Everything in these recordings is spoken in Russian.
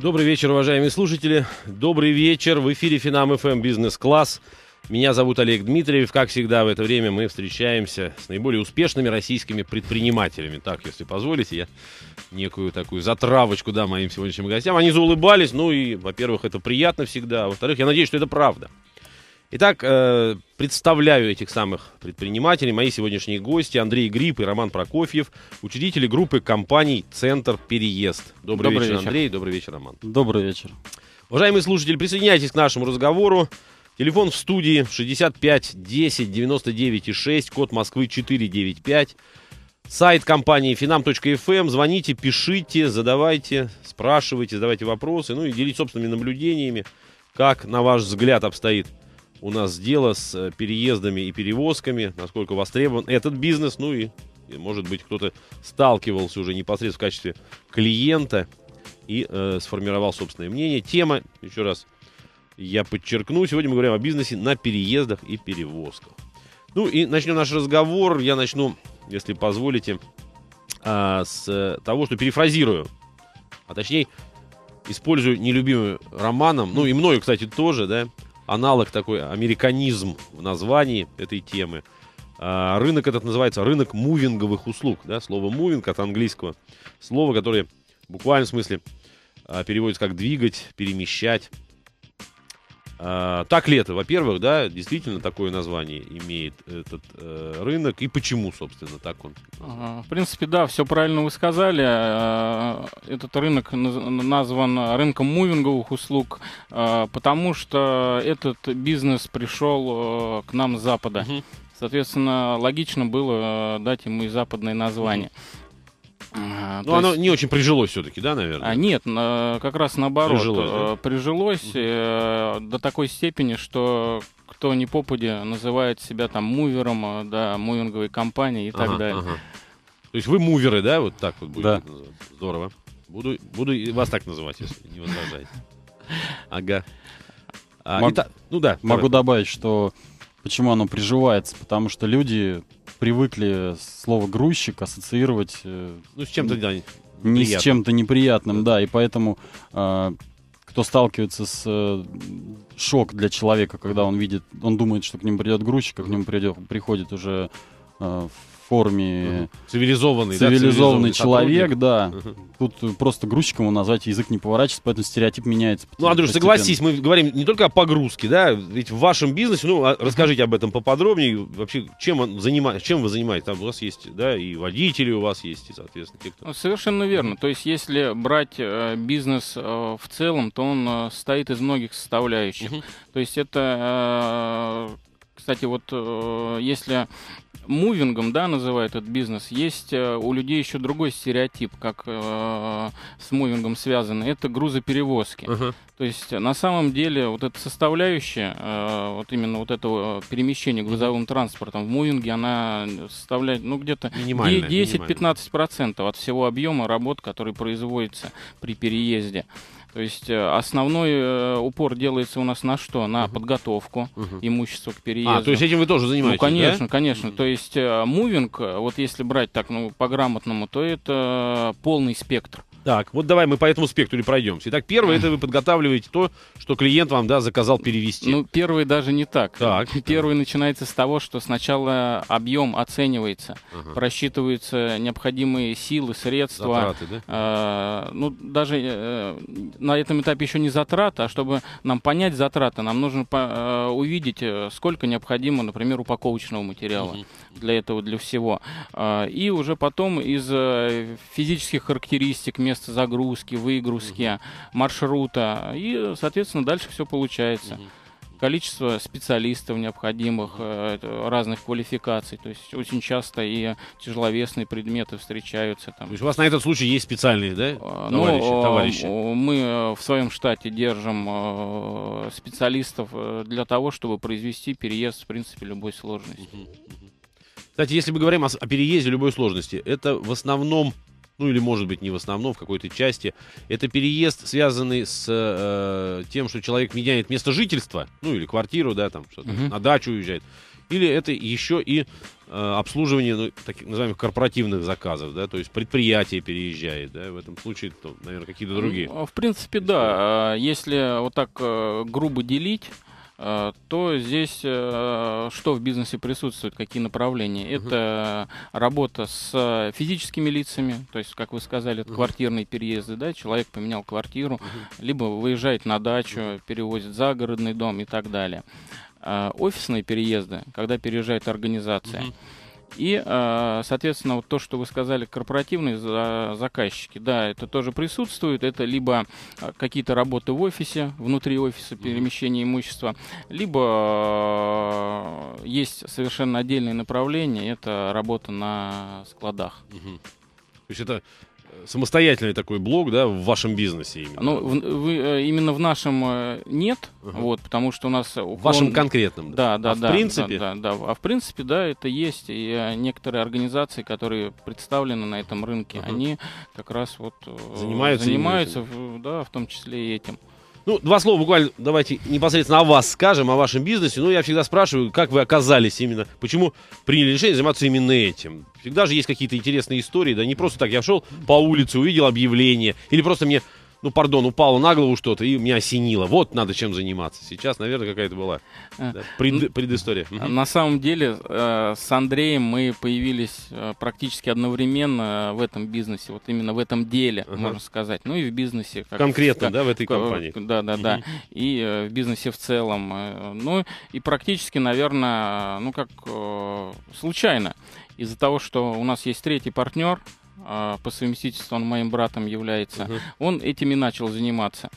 Добрый вечер, уважаемые слушатели. Добрый вечер. В эфире Финам ФМ Бизнес-класс. Меня зовут Олег Дмитриев. Как всегда, в это время мы встречаемся с наиболее успешными российскими предпринимателями. Так, если позволите, я некую такую затравочку дам моим сегодняшним гостям. Они заулыбались. Ну и, во-первых, это приятно всегда. А во-вторых, я надеюсь, что это правда. Итак, э, представляю этих самых предпринимателей. Мои сегодняшние гости Андрей Гриб и Роман Прокофьев, учредители группы компаний «Центр Переезд». Добрый, Добрый вечер, вечер. Андрей. Добрый вечер, Роман. Добрый вечер. Уважаемые слушатели, присоединяйтесь к нашему разговору. Телефон в студии 65 10 99 и 6, код Москвы 495. Сайт компании finam.fm. Звоните, пишите, задавайте, спрашивайте, задавайте вопросы. Ну и делитесь собственными наблюдениями, как, на ваш взгляд, обстоит у нас дело с э, переездами и перевозками, насколько востребован этот бизнес, ну и, и, может быть, кто-то сталкивался уже непосредственно в качестве клиента и э, сформировал собственное мнение. Тема, еще раз, я подчеркну, сегодня мы говорим о бизнесе на переездах и перевозках. Ну и начнем наш разговор. Я начну, если позволите, а, с э, того, что перефразирую, а точнее использую нелюбимый романом, ну и мною, кстати, тоже, да, аналог такой, американизм в названии этой темы. А, рынок этот называется рынок мувинговых услуг, да, слово мувинг от английского, слово, которое в буквальном смысле а, переводится как двигать, перемещать. А, так ли это? Во-первых, да, действительно такое название имеет этот э, рынок. И почему, собственно, так он? В принципе, да, все правильно вы сказали. Э, Этот рынок наз- назван рынком мувинговых услуг, э, потому что этот бизнес пришел э, к нам с Запада. Соответственно, логично было э, дать ему и западное название. А, Ну, оно есть- не очень прижилось все-таки, да, наверное? А, нет, на- как раз наоборот. Прижилось, да? э, прижилось, э, до такой степени, что кто не попади называет себя там мувером, э, да, мувинговой компанией и так Ага, далее. ага. То есть вы муверы, да, вот так вот будете Да. называть? Здорово. Буду, буду и вас так называть, если не возражаете. Ага. А, Мог- итак, ну да. Могу давай. добавить, что почему оно приживается, потому что люди привыкли слово грузчик ассоциировать э, Ну, с чем-то, да, не с чем-то неприятным, да, и поэтому э, кто сталкивается с э, шок для человека, когда он видит, он думает, что к нему придет грузчик, а к нему придет, приходит уже э, форме Мгм. Цивилизованный, да, цивилизованный человек, сотрудник. да. Тут просто грузчиком его назвать язык не поворачивается, поэтому стереотип меняется. Ну, Андрюш, постепенно. согласись, мы говорим не только о погрузке, да, ведь в вашем бизнесе, ну, а расскажите об этом поподробнее, вообще, чем, он занима... чем вы занимаетесь, там у вас есть, да, и водители у вас есть, и, соответственно, те, кто... Совершенно верно. То есть, если брать э, бизнес э, в целом, то он э, состоит из многих составляющих. То есть, это, кстати, вот э, если мувингом, да, называют этот бизнес, есть э, у людей еще другой стереотип, как э, с мувингом связано. Это грузоперевозки. Ага. То есть, на самом деле, вот эта составляющая, э, вот именно вот этого перемещения грузовым транспортом в мувинге, она составляет, ну, где-то Минимальная, Де- минимальная. 10-15% от всего объема работ, который производится при переезде. То есть э, основной э, упор делается у нас на что? На Мгм. подготовку Мгм. имущества к переезду. А, то есть этим вы тоже ну, занимаетесь, конечно, да? конечно. Мгм. То есть э, мувинг, вот если брать так, ну, по-грамотному, то это полный спектр. Так, вот давай мы по этому спектру и пройдемся. Итак, первое, это вы подготавливаете то, что клиент вам, да, заказал перевести. Ну, первый даже не так. Так. Первый начинается с того, что сначала объем оценивается, Ага. просчитываются необходимые силы, средства, Затраты, да? Э, ну, даже э, на этом этапе еще не затраты, а чтобы нам понять затраты, нам нужно по- э, увидеть, э, сколько необходимо, например, упаковочного материала Мгм. для этого, для всего. Э, и уже потом из э, физических характеристик места загрузки, выгрузки, маршрута, и, соответственно, дальше все получается. Мгм. Количество специалистов необходимых, э, разных квалификаций. То есть очень часто и тяжеловесные предметы встречаются. Там, То есть у вас на этот случай есть специальные, да, товарищи? ну, товарищи? э, мы э, в своем штате держим э, специалистов э, для того, чтобы произвести переезд, в принципе, любой сложности. Кстати, если мы говорим о, о переезде любой сложности, это в основном, ну или может быть не в основном, в какой-то части, это переезд, связанный с э, тем, что человек меняет место жительства, ну или квартиру, да, там что-то, Мгм. на дачу уезжает. Или это еще и э, обслуживание, ну, таких называемых корпоративных заказов, да, то есть предприятие переезжает, да, в этом случае, то, наверное, какие-то другие. Ну, В принципе, да. А Если вот так э, грубо делить, то здесь э, что в бизнесе присутствует, какие направления? Это работа с физическими лицами, то есть, как вы сказали, это Мгм. квартирные переезды, да, человек поменял квартиру, либо выезжает на дачу, перевозит загородный дом и так далее. А, Офисные переезды, когда переезжает организация. Мгм. И, э, соответственно, вот то, что вы сказали, корпоративные за- заказчики, да, это тоже присутствует. Это либо э, какие-то работы в офисе, внутри офиса, перемещение имущества, либо э, есть совершенно отдельное направление, это работа на складах. То есть это самостоятельный такой блок, да, в вашем бизнесе именно. Ну, в- вы, э, именно в нашем э, нет, Ага. вот, потому что у нас... в вашем уклон- конкретном. Да, да, А да. в принципе, Да, да, да. А в принципе, да, это есть. И э, некоторые организации, которые представлены на этом рынке, Мгм. они как раз вот Занимаются занимаются в- да, в том числе и этим. Ну, два слова буквально давайте непосредственно о вас скажем, о вашем бизнесе. Ну, я всегда спрашиваю, как вы оказались именно, почему приняли решение заниматься именно этим. Всегда же есть какие-то интересные истории, да не просто так. Я шел по улице, увидел объявление, или просто мне, ну, пардон, упало на голову что-то, и меня осенило. Вот надо чем заниматься. Сейчас, наверное, какая-то была Э, да, пред- предыстория. На самом деле э, с Андреем мы появились э, практически одновременно в этом бизнесе, вот именно в этом деле, Ага. можно сказать. Ну и в бизнесе. как- Конкретно, как- да, в этой компании. Да, да, да. И в бизнесе в целом. Ну и практически, наверное, ну как случайно. Из-за того, что у нас есть третий партнер, по совместительству он моим братом является, Мгм. он этим и начал заниматься.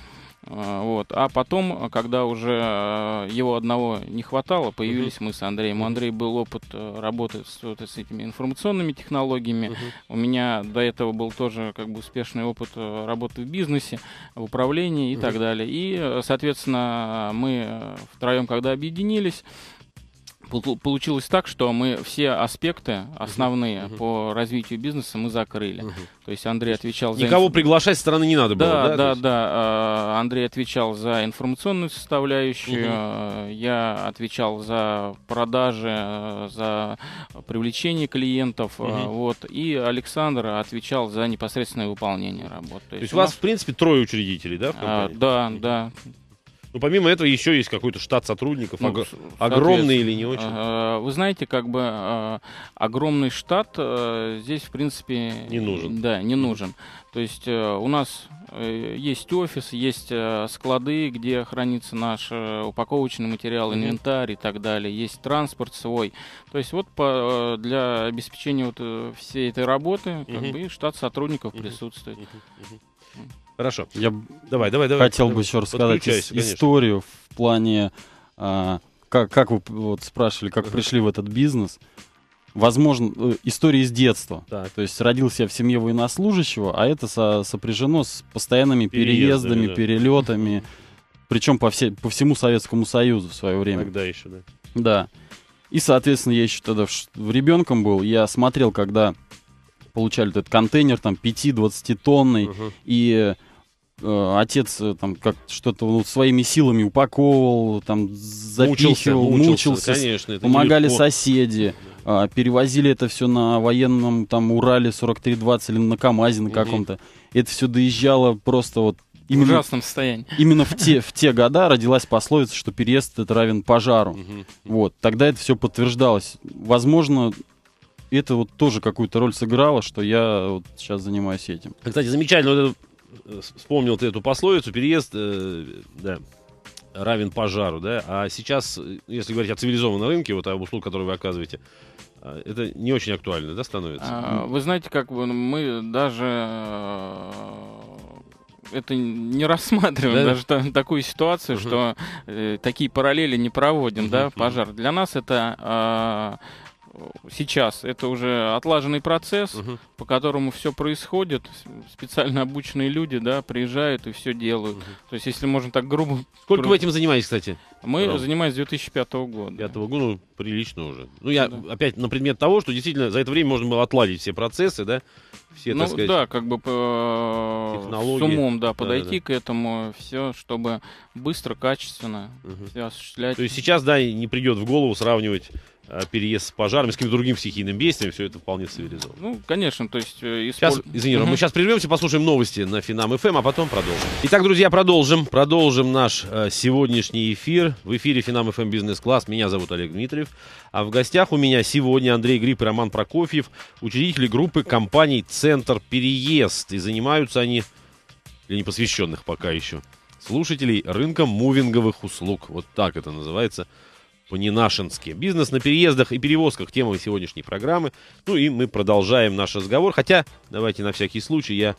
Э, Вот. А потом, когда уже э, его одного не хватало, появились мы с Андреем. У. Андрея был опыт э, работы с, с этими информационными технологиями. Мгм. У меня до этого был тоже как бы успешный опыт э, работы в бизнесе, в управлении и Мгм. так далее. И, э, соответственно, мы втроем, когда объединились, получилось так, что мы все аспекты основные Мгм. по развитию бизнеса мы закрыли. Мгм. То есть Андрей отвечал за... Никого инф- приглашать со стороны не надо было, да, да? то да, есть? да. э, Андрей отвечал за информационную составляющую, э, я отвечал за продажи, э, за привлечение клиентов, Мгм. вот, и Александр отвечал за непосредственное выполнение работ. То есть у вас, в принципе, трое учредителей, да, в а, компании? да, да. Ну, помимо этого, еще есть какой-то штат сотрудников. Ну, огромный или не очень? Э, Вы знаете, как бы э, огромный штат э, здесь, в принципе... Не нужен. Да, не нужен. То есть у нас есть офис, есть склады, где хранится наш упаковочный материал, инвентарь и так далее. Есть транспорт свой. То есть вот по- для обеспечения вот всей этой работы как бы штат сотрудников присутствует. Хорошо. Я Давай, давай, давай. хотел бы давай. еще рассказать ис- историю в плане, а, как, как вы вот спрашивали, как Ага. пришли в этот бизнес. Возможно, э, история из детства. Так. То есть родился я в семье военнослужащего, а это со- сопряжено с постоянными Переездами, переездами, да. перелетами, причем по, все, по всему Советскому Союзу в свое время. Тогда еще, да. Да. И, соответственно, я еще тогда в, в ребенком был, я смотрел, когда получали этот контейнер, там, 5-20 тонный, Мгм. и э, отец э, там как что-то ну, своими силами упаковывал, там запихивал, мучился, конечно. это помогали нелегко. соседи, а, перевозили это все на военном там Урале 4320 или на КАМАЗе на каком-то. Это все доезжало просто вот В именно, ужасном состоянии. именно в, те, в те года родилась пословица, что переезд это равен пожару. Вот, тогда это все подтверждалось. Возможно, это вот тоже какую-то роль сыграло, что я вот сейчас занимаюсь этим. Кстати, замечательно, вот это, э, вспомнил ты эту пословицу, переезд, э, да, равен пожару, да, а сейчас, э, если говорить о цивилизованном рынке, вот об услугах, которые вы оказываете, а, это не очень актуально, да, становится? А, Вы знаете, как бы мы даже э, это не рассматриваем, Да? даже та- такую ситуацию, Мгм. что э, такие параллели не проводим, да, Мгм, пожар. Для нас это а, сейчас это уже отлаженный процесс, Мгм. по которому все происходит. Специально обученные люди, да, приезжают и все делают. Мгм. То есть, если можно так грубо, Сколько вы этим занимаетесь, кстати? мы Ром. занимаемся с 2005 года. Пятого года, ну, прилично уже. Ну, я Да. опять на предмет того, что действительно за это время можно было отладить все процессы, да, все, ну сказать, да, как бы по, Технологии. с умом, да, Да, подойти к этому, все, чтобы быстро, качественно Мгм. все осуществлять. То есть сейчас, да, не придет в голову сравнивать э, переезд с пожаром, с каким-то другим стихийным бедствием, все это вполне цивилизовано. Ну, конечно, то есть... э, Сейчас, исполь- извини, Мгм. мы сейчас прервемся, послушаем новости на Финам ФМ, а потом продолжим. Итак, друзья, продолжим. Продолжим наш э, сегодняшний эфир. В эфире Финам ФМ Бизнес-класс. Меня зовут Олег Дмитриев. А в гостях у меня сегодня Андрей Гриб и Роман Прокофьев, учредители группы компаний «Центр Переезд». И занимаются они, для непосвященных пока еще, слушателей рынком мувинговых услуг. Вот так это называется по-ненашенски. Бизнес на переездах и перевозках – тема сегодняшней программы. Ну и мы продолжаем наш разговор. Хотя, давайте на всякий случай я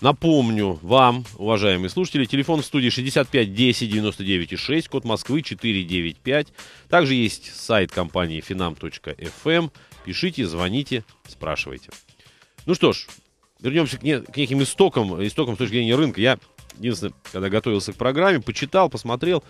напомню вам, уважаемые слушатели, телефон в студии 65 10 99 6, код Москвы 495. Также есть сайт компании finam.fm. Пишите, звоните, спрашивайте. Ну что ж, вернемся к, не- к неким истокам, истокам с точки зрения рынка. Я, единственное, когда готовился к программе, почитал, посмотрел.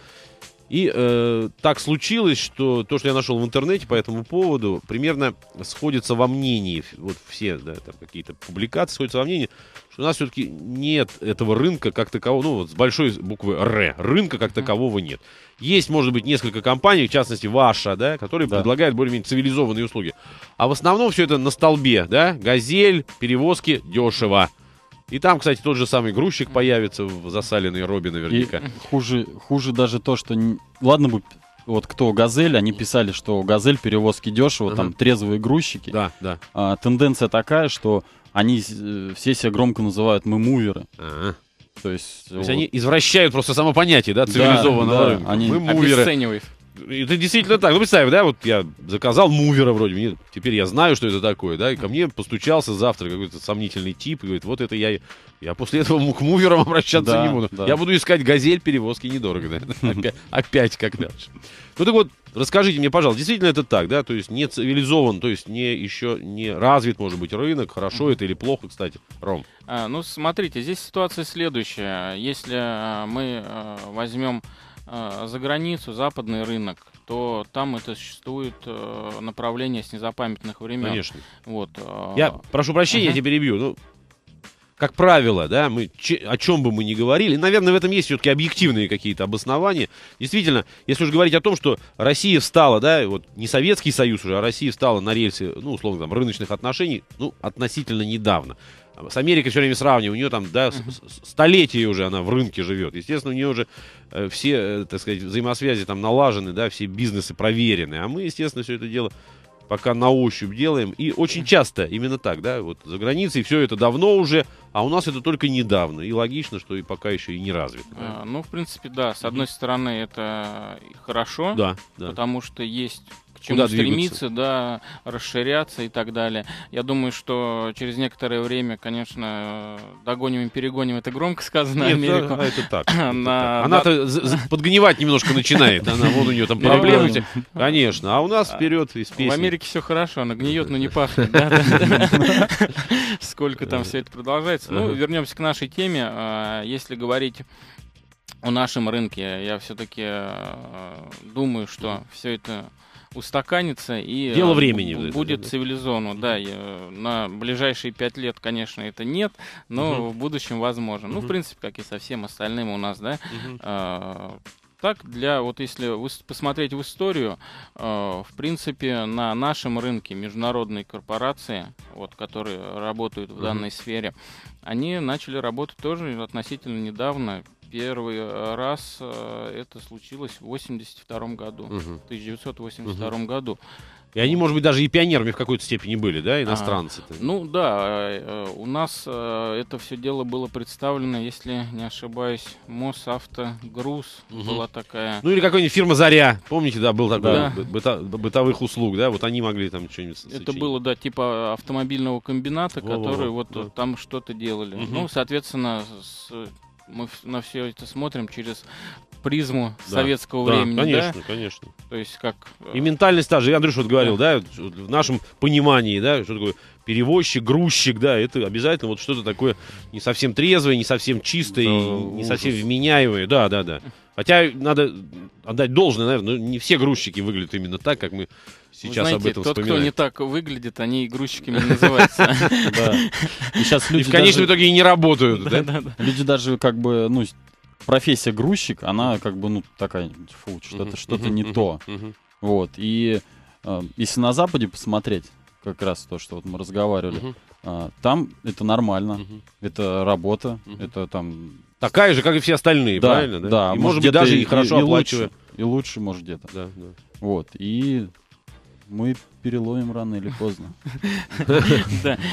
И э, так случилось, что то, что я нашел в интернете по этому поводу, примерно сходится во мнении. Вот все да, там какие-то публикации сходятся во мнении, что у нас все-таки нет этого рынка как такового, ну вот с большой буквы Р. Рынка как такового нет. Есть, может быть, несколько компаний, в частности, ваша, да, которые Да. предлагают более-менее цивилизованные услуги. А в основном все это на столбе, да, газель, перевозки, дешево. И там, кстати, тот же самый грузчик появится в засаленной робе И наверняка. хуже, хуже даже то, что... Ладно бы, вот кто «Газель», они писали, что «Газель» перевозки дешево, там Ага. трезвые грузчики. Да, да. А, тенденция такая, что они э, все себя громко называют «мы муверы». А. То есть, То есть вот, они извращают просто само понятие, да, Да, цивилизованного да, рынка. они Мы муверы. Это действительно так. Ну, представь, да, вот я заказал мувера вроде, мне, теперь я знаю, что это такое, да, и ко мне постучался завтра какой-то сомнительный тип и говорит, вот это я, я после этого к муверам обращаться Да, не буду. да. Я буду искать газель, перевозки недорого, да, опять, опять как раньше. Ну так вот, расскажите мне, пожалуйста, действительно это так, да, то есть не цивилизован, то есть не еще не развит, может быть, рынок, хорошо это или плохо, кстати, Ром. А, ну, смотрите, здесь ситуация следующая. Если а, мы а, возьмем за границу западный рынок, то там это существует а, направление с незапамятных времен. Конечно. Вот. а, Я прошу прощения, я Ага. тебя перебью. Ну, как правило, да, мы че- о чем бы мы ни говорили, наверное, в этом есть все-таки объективные какие-то обоснования. Действительно, если уж говорить о том, что Россия встала, да, вот не Советский Союз уже, а Россия встала на рельсы, ну, условно, там, рыночных отношений, ну, относительно недавно. С Америкой все время сравниваю, у нее там, да, с- с- столетия уже она в рынке живет. Естественно, у нее уже э, все, э, так сказать, взаимосвязи там налажены, да, все бизнесы проверены. А мы, естественно, все это дело пока на ощупь делаем. И очень часто именно так, да, вот за границей все это давно уже, а у нас это только недавно. И логично, что и пока еще и не развито. а, ну, в принципе, да. С одной стороны, это хорошо, Да, да. потому что есть к чему Куда двигаться? стремиться, да, расширяться и так далее. Я думаю, что через некоторое время, конечно, э, догоним и перегоним, это громко сказано, Нет, Америку. да, это так. На-. Она-то з- подгнивать немножко начинает. Она, вот у нее там проблемы. Конечно. А у нас вперед из В песни. Америке все хорошо, она гниет, но не пахнет. да, да, да. Сколько там все это продолжается. Ну, вернемся к нашей теме. А, Если говорить о нашем рынке, я все-таки думаю, что все это устаканится и Дело э, времени, вот это, будет да. цивилизованно. Да, я- на ближайшие пять лет, конечно, это нет, но Мгм. в будущем возможно. Ну, в принципе, как и со всем остальным у нас, да, а, Так, для вот если посмотреть в историю, э, в принципе, на нашем рынке международные корпорации, вот, которые работают в данной сфере, они начали работать тоже относительно недавно. Первый э, раз э, это случилось в 1982 году. Мгм. В 1982 году. И они, может быть, даже и пионерами в какой-то степени были, да, иностранцы. Ну да, э, у нас это все дело было представлено, если не ошибаюсь, Мосавтогруз Мгм. была такая. Ну или какая-нибудь фирма Заря. Помните, да, был такой Да. бы- быта- бытовых услуг, да, вот они могли там что-нибудь с- Это сочинить. было, да, типа автомобильного комбината, Во-во-во, который вот да. там что-то делали. Мгм. Ну, соответственно, с- мы на все это смотрим через призму Да, советского Да, времени, конечно, конечно. да? То есть как... э, И ментальность та же. И Андрюш вот говорил, да, вот в нашем понимании, да, что такое перевозчик, грузчик, да, это обязательно вот что-то такое не совсем трезвое, не совсем чистое, Да, не ужас. совсем вменяемое. Да, да, да. Хотя надо отдать должное, наверное, но не все грузчики выглядят именно так, как мы сейчас знаете, об этом тот, кто вспоминаем. не так выглядит, они и грузчиками не называются. Да. И сейчас И люди в конечном итоге и не работают, да? Люди даже как бы, ну, профессия грузчик, она как бы, ну, такая, фу, что-то что-то не то. Вот, и а, если на Западе посмотреть, как раз то, что вот мы разговаривали, а, там это нормально, это работа, это там... Такая же, как и все остальные, да, правильно? да, И, может, быть, даже и хорошо оплачивая. и лучше, может, где-то. Да, да. Вот, и мы переловим рано или поздно.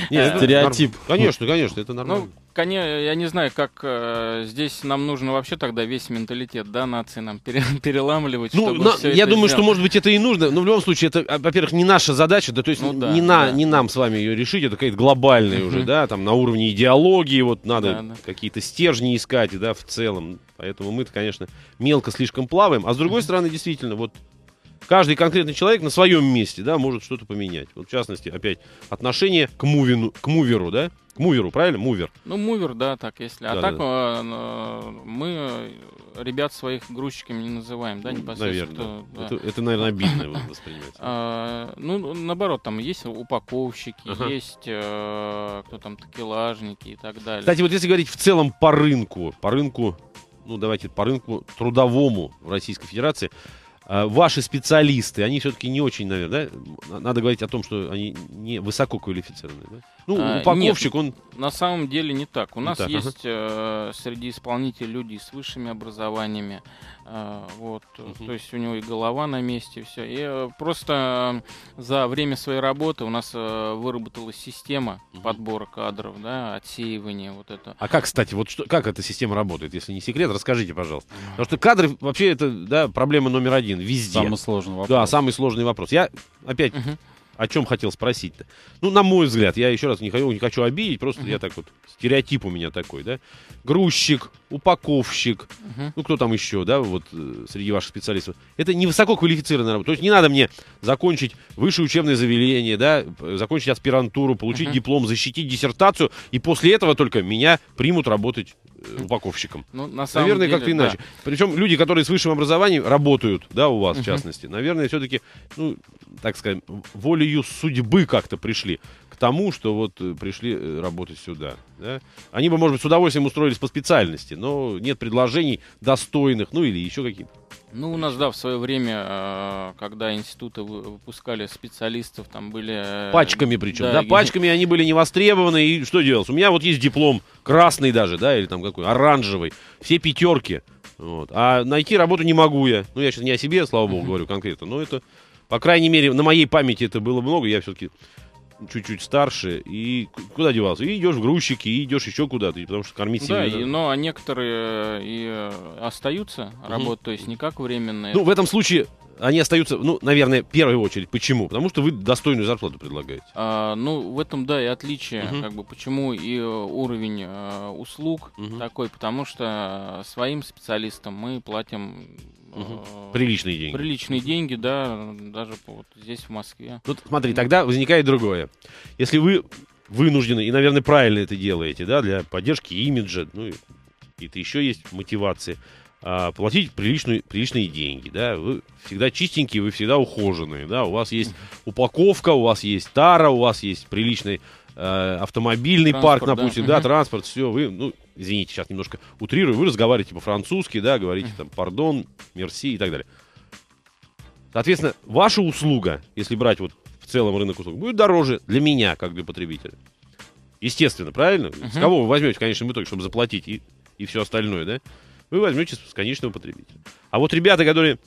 Стереотип. Конечно, конечно, это Ну, нормально. конечно, я не знаю, как э, здесь нам нужно вообще тогда весь менталитет, да, нации нам пере- переламливать, Ну, чтобы на- всё я это думаю, что, может быть, это и нужно, но в любом случае, это, а, во-первых, не наша задача, да, то есть Ну да, не, на, да. не нам с вами ее решить, это какая-то глобальная уже, да, там на уровне идеологии, вот надо Да, да. какие-то стержни искать, да, в целом. Поэтому мы-то, конечно, мелко слишком плаваем. А с другой стороны, действительно, вот каждый конкретный человек на своем месте, да, может что-то поменять. Вот в частности, опять, отношение к moving у, к mover у, да, к mover у, правильно, mover. Ну, mover, да, так, если. А Да, так да. э, э, мы э, ребят своих грузчиками не называем, да, непосредственно. Наверное. кто, да. Это, это, наверное, обидно воспринимается. А, ну, наоборот, там есть упаковщики, Ага. есть э, кто там, такелажники и так далее. Кстати, вот если говорить в целом по рынку, по рынку, ну давайте по рынку трудовому в Российской Федерации, ваши специалисты, они все-таки не очень, наверное, да? Надо говорить о том, что они не высоко квалифицированные, да? Ну, А, упаковщик, он... На самом деле не так. У Не нас так, ага. есть э, среди исполнителей люди с высшими образованиями. э, вот, Мгм. то есть у него и голова на месте, все. И э, просто э, за время своей работы у нас э, выработалась система Мгм. подбора кадров, да, отсеивания вот это. А как, кстати, вот что, как эта система работает, если не секрет, расскажите, пожалуйста. Потому что кадры, вообще, это, да, проблема номер один, везде. Самый сложный вопрос. Да, самый сложный вопрос. Я опять Мгм. О чем хотел спросить-то? Ну, на мой взгляд, я еще раз не хочу, не хочу обидеть, просто Мгм. я так вот, стереотип у меня такой, да? Грузчик, упаковщик, Мгм. ну, кто там еще, да, вот э, среди ваших специалистов. Это не высококвалифицированная работа. То есть не надо мне закончить высшее учебное заведение, да, закончить аспирантуру, получить Мгм. диплом, защитить диссертацию, и после этого только меня примут работать упаковщиком. Ну, на самом Наверное, как-то да. иначе. Причем люди, которые с высшим образованием работают, да, у вас, в частности, наверное, все-таки, ну, так сказать, волею судьбы как-то пришли к тому, что вот э, пришли э, работать сюда. Да? Они бы, может быть, с удовольствием устроились по специальности, но нет предложений достойных, ну или еще какие-то. Ну, у нас, да, в свое время, э, когда институты вы- выпускали специалистов, там были... э, Пачками причем, да, да, и- пачками они были не востребованы, и что делать? У меня вот есть диплом красный даже, да, или там какой, оранжевый, все пятерки, вот. а найти работу не могу я. Ну, я сейчас не о себе, слава богу, говорю конкретно, но это, по крайней мере, на моей памяти это было много, я все-таки чуть-чуть старше, и куда девался? И идешь в грузчики, и идешь еще куда-то, потому что кормить Да, семью и, надо. но а некоторые э, и э, остаются работать, то есть не как временные. Ну, в этом случае они остаются, ну, наверное, в первую очередь. Почему? Потому что вы достойную зарплату предлагаете. А, ну, в этом, да, и отличие, Мгм. как бы, почему и э, уровень э, услуг Мгм. такой, потому что своим специалистам мы платим э, Приличные деньги. приличные деньги, да, даже вот здесь, в Москве. Ну, смотри, тогда возникает другое. Если вы вынуждены, и, наверное, правильно это делаете, да, для поддержки имиджа, ну, и какие-то еще есть мотивации, а, платить приличную, приличные деньги, да, вы всегда чистенькие, вы всегда ухоженные, да, у вас есть упаковка, у вас есть тара, у вас есть приличный э, автомобильный парк, Транспорт, да. допустим, да, Мгм. транспорт, все, вы, ну, извините, сейчас немножко утрирую, вы разговариваете по-французски, да, говорите там пардон, мерси и так далее. Соответственно, ваша услуга, если брать вот в целом рынок услуг, будет дороже для меня, как для потребителя. Естественно, правильно? С Мгм. кого вы возьмете в конечном итоге, чтобы заплатить и, и все остальное, да? Вы возьмете с конечного потребителя. А вот ребята, которые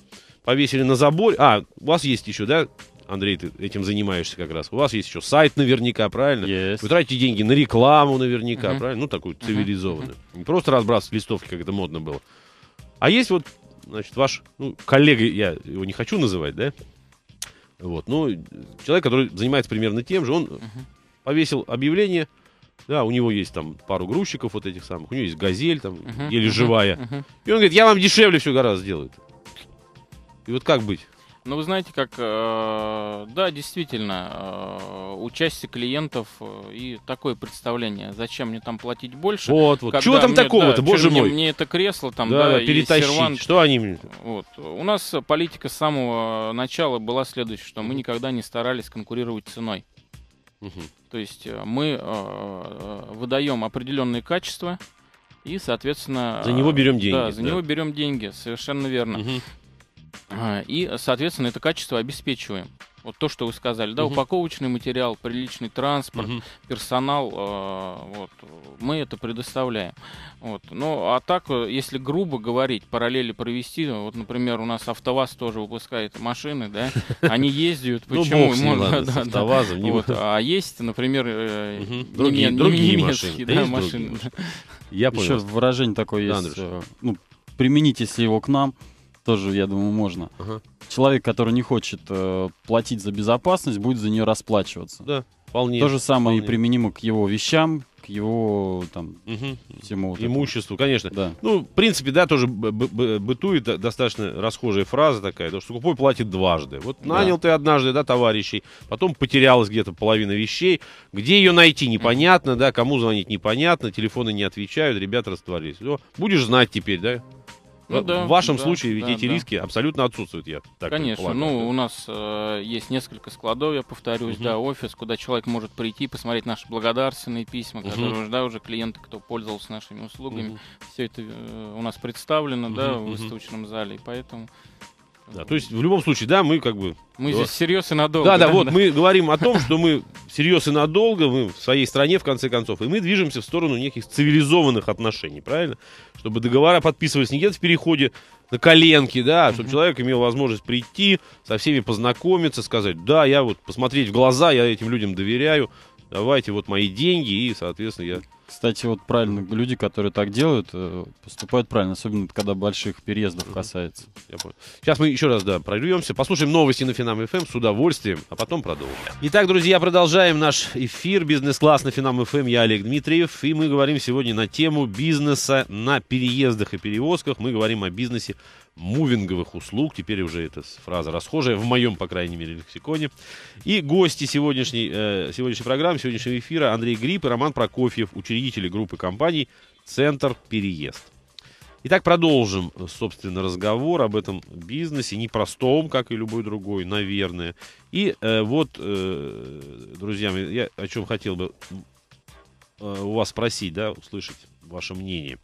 повесили на забор... А, у вас есть еще, да, Андрей, ты этим занимаешься как раз. У вас есть еще сайт наверняка, правильно? Есть. Вы тратите деньги на рекламу наверняка, Мгм. правильно? Ну, такую цивилизованную. Не просто разбрасывать листовки, как это модно было. А есть вот, значит, ваш ну, коллега, я его не хочу называть, да? Вот, ну, человек, который занимается примерно тем же, он Мгм. повесил объявление, да, у него есть там пару грузчиков вот этих самых, у него есть газель там, Мгм, еле мгм, живая. мгм. И он говорит, я вам дешевле все гораздо сделаю. И вот как быть? Ну, вы знаете, как, э, да, действительно, э, у части клиентов э, и такое представление, зачем мне там платить больше. Вот, вот. Чего там такого-то, да, боже мне, мой? Мне это кресло там, да, да, перетащить. сервант. Что они мне? Вот. У нас политика с самого начала была следующая, что мы никогда не старались конкурировать ценой. Мгм. То есть э, мы э, выдаем определенные качества и, соответственно... За него берем э, деньги, Да, за да. него берем деньги, совершенно верно. Мгм. А, И, соответственно, это качество обеспечиваем. Вот то, что вы сказали, да, Мгм. упаковочный материал, приличный транспорт, Мгм. персонал, э, вот, мы это предоставляем. Вот. Ну, а так, э, если грубо говорить, параллели провести, вот, например, у нас АвтоВАЗ тоже выпускает машины, да, они ездят, Ну, почему? Можно- да, автовазом. Вот, а есть, например, Другие- немецкие, машины. да. Я Еще понял. выражение такое есть. Э, Ну, применить, если его к нам, тоже, я думаю, можно. Ага. Человек, который не хочет э, платить за безопасность, будет за нее расплачиваться. Да, вполне. То же самое и вполне. применимо к его вещам, к его там Мгм. всему вот этому. Имуществу, конечно. Да. Ну, в принципе, да, тоже б- б- бытует да, достаточно расхожая фраза такая, то, что скупой платит дважды. Вот Да. нанял ты однажды, да, товарищей, потом потерялась где-то половина вещей, где ее найти непонятно, да, кому звонить непонятно, телефоны не отвечают, ребята растворились. Всё, будешь знать теперь, да? Ну в да, в вашем да, случае ведь да, эти да. риски абсолютно отсутствуют, я так Конечно, предполагаю, ну, да. у нас э, есть несколько складов, я повторюсь, Мгм. да, офис, куда человек может прийти, посмотреть наши благодарственные письма, Мгм. которые уже, да, уже клиенты, кто пользовался нашими услугами, Мгм. все это э, у нас представлено, да, Мгм, в выставочном зале, и поэтому Да, то есть в любом случае, да, мы как бы мы да. здесь всерьез и надолго. Да, да, вот мы говорим о том, что мы всерьез и надолго, мы в своей стране, в конце концов, и мы движемся в сторону неких цивилизованных отношений, правильно? Чтобы договора подписывались не где-то в переходе на коленке, да, а чтобы человек имел возможность прийти, со всеми познакомиться, сказать, да, я вот посмотреть в глаза, я этим людям доверяю, давайте вот мои деньги, и, соответственно, я... Кстати, вот правильно, люди, которые так делают, э, поступают правильно, особенно когда больших переездов касается. я понял. Сейчас мы еще раз, да, пройдемся, послушаем новости на Финам ФМ с удовольствием, а потом продолжим. Итак, друзья, продолжаем наш эфир «Бизнес-класс» на Финам ФМ. Я Олег Дмитриев, и мы говорим сегодня на тему бизнеса на переездах и перевозках. Мы говорим о бизнесе мувинговых услуг. Теперь уже эта фраза расхожая, в моем, по крайней мере, лексиконе. И гости сегодняшней, э, сегодняшней программы, сегодняшнего эфира Андрей Гриб и Роман Прокофьев, учредители группы компаний «Центр Переезд». Итак, продолжим, собственно, разговор об этом бизнесе, непростом, как и любой другой, наверное. И э, вот, э, друзья я о чем хотел бы э, у вас спросить, да, услышать ваше мнение.